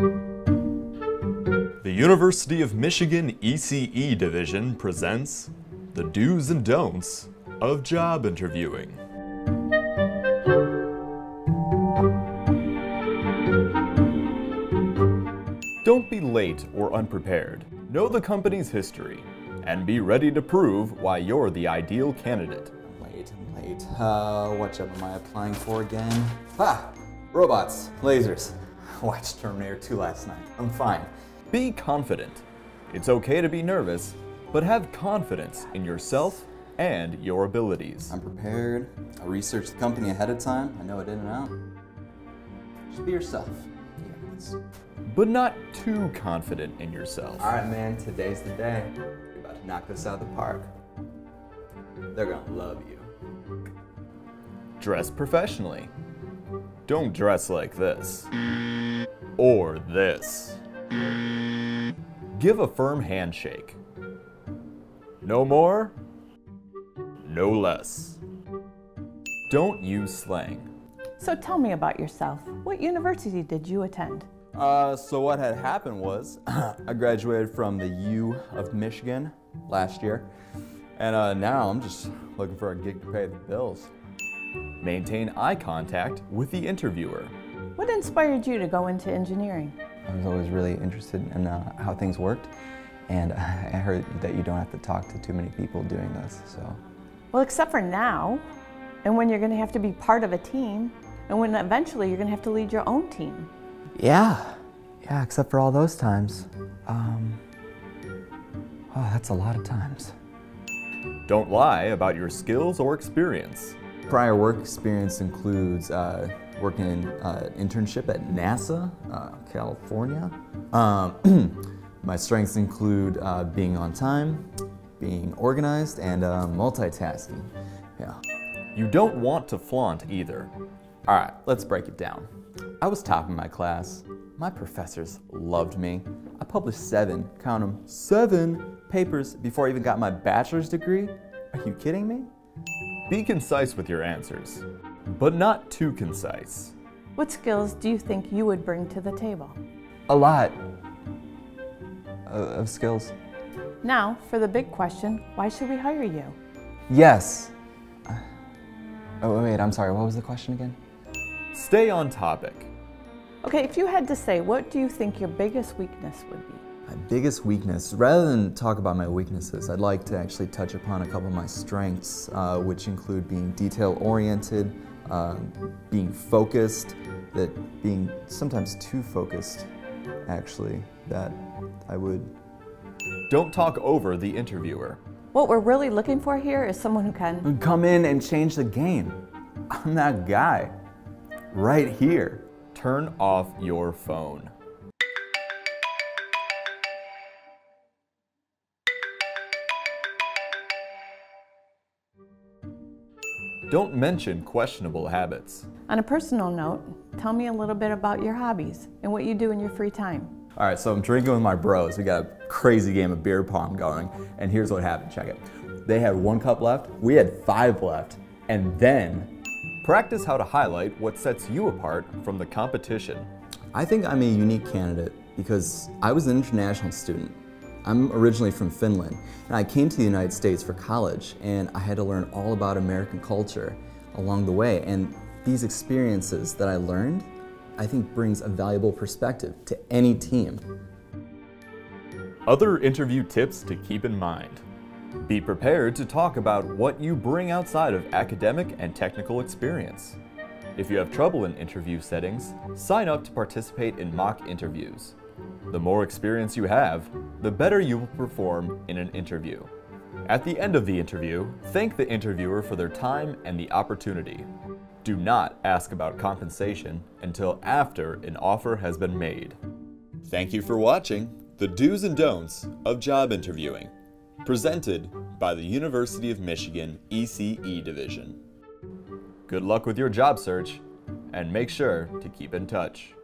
The University of Michigan ECE Division presents the do's and don'ts of job interviewing. Don't be late or unprepared. Know the company's history and be ready to prove why you're the ideal candidate. I'm late, I'm late. Uh, what job am I applying for again? Ah, robots, lasers. Watched Terminator 2 last night. I'm fine. Be confident. It's okay to be nervous, but have confidence in yourself and your abilities. I'm prepared. I researched the company ahead of time. I know it in and out. Just be yourself. Yeah, But not too confident in yourself. All right, man. Today's the day. You're about to knock this out of the park. They're gonna love you. Dress professionally. Don't dress like this. Or this. Give a firm handshake. No more, no less. Don't use slang. So tell me about yourself. What university did you attend? Uh, so what had happened was I graduated from the U of Michigan last year, and uh, now I'm just looking for a gig to pay the bills. Maintain eye contact with the interviewer. What inspired you to go into engineering? I was always really interested in uh, how things worked, and I heard that you don't have to talk to too many people doing this, so. Well, except for now, and when you're going to have to be part of a team, and when eventually you're going to have to lead your own team. Yeah, yeah, except for all those times. Um, oh, that's a lot of times. Don't lie about your skills or experience. Prior work experience includes uh, working in uh, internship at NASA, uh, California. Um, my strengths include uh, being on time, being organized, and uh, multitasking. Yeah. You don't want to flaunt either. All right, let's break it down. I was top in my class. My professors loved me. I published seven, count them, seven papers before I even got my bachelor's degree. Are you kidding me? Be concise with your answers, but not too concise. What skills do you think you would bring to the table? A lot of, of skills. Now, for the big question why should we hire you? Yes. Oh, wait, I'm sorry, what was the question again? Stay on topic. Okay, if you had to say, what do you think your biggest weakness would be? My biggest weakness, rather than talk about my weaknesses, I'd like to actually touch upon a couple of my strengths, uh, which include being detail oriented, uh, being focused, that being sometimes too focused, actually, that I would. Don't talk over the interviewer. What we're really looking for here is someone who can. Come in and change the game. I'm that guy. Right here. Turn off your phone. Don't mention questionable habits. On a personal note, tell me a little bit about your hobbies and what you do in your free time. All right, so I'm drinking with my bros. We got a crazy game of beer pong going, and here's what happened. Check it. They had one cup left, we had five left, and then Practice how to highlight what sets you apart from the competition. I think I'm a unique candidate because I was an international student. I'm originally from Finland, and I came to the United States for college, and I had to learn all about American culture along the way. And these experiences that I learned, I think brings a valuable perspective to any team. Other interview tips to keep in mind. Be prepared to talk about what you bring outside of academic and technical experience. If you have trouble in interview settings, sign up to participate in mock interviews. The more experience you have, the better you will perform in an interview. At the end of the interview, thank the interviewer for their time and the opportunity. Do not ask about compensation until after an offer has been made. Thank you for watching the do's and don'ts of job interviewing, presented by the University of Michigan ECE Division. Good luck with your job search, and make sure to keep in touch.